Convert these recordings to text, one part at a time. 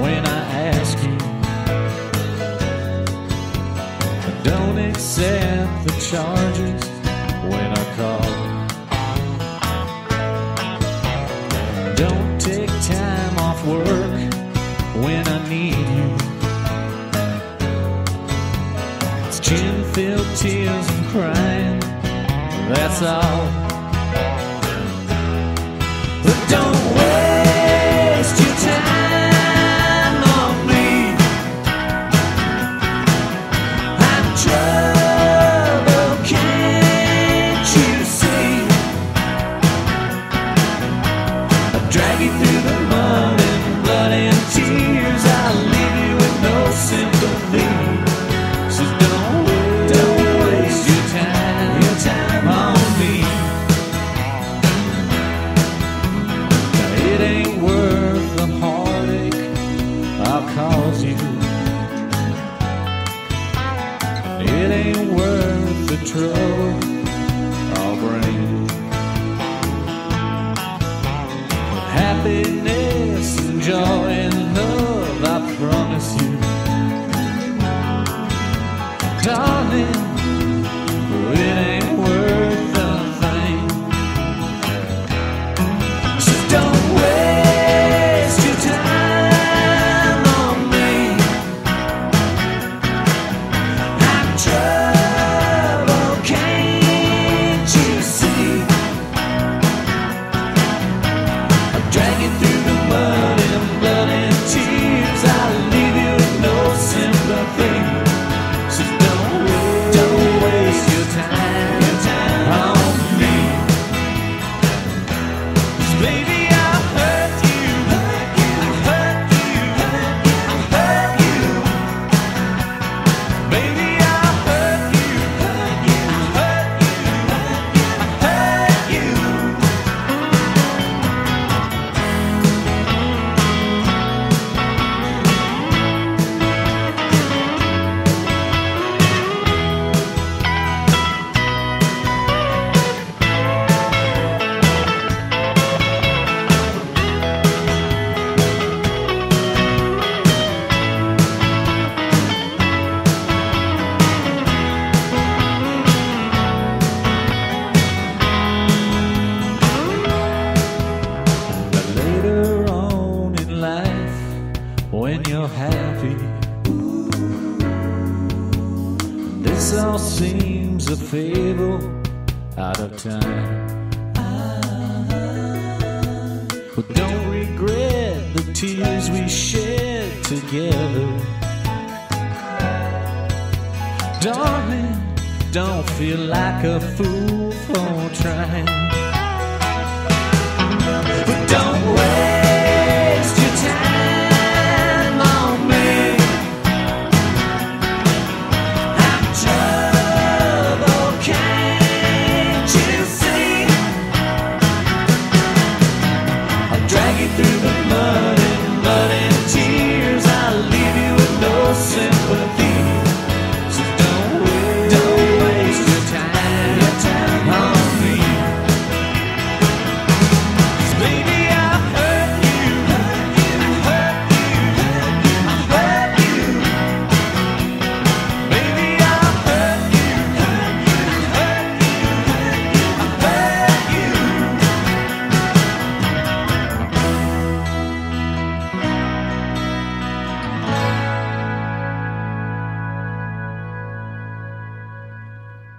when I ask you. I don't accept the charges when I call. Don't take time off work when I need you. It's gin filled tears and crying, that's all. Ain't worth the heartache I'll cause you. It ain't worth the trouble happy, this all seems a fable out of time. But don't regret the tears we shed together. Darling, don't feel like a fool for trying.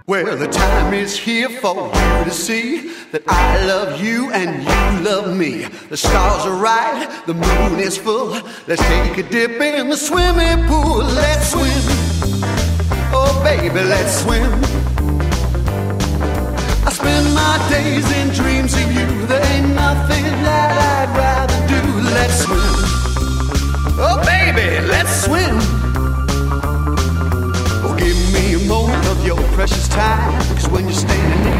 Well, the time is here for you to see that I love you and you love me. The stars are right, the moon is full. Let's take a dip in the swimming pool. Let's swim. Oh, baby, let's swim. I spend my days in dreams of you. Time. Cause when you're standing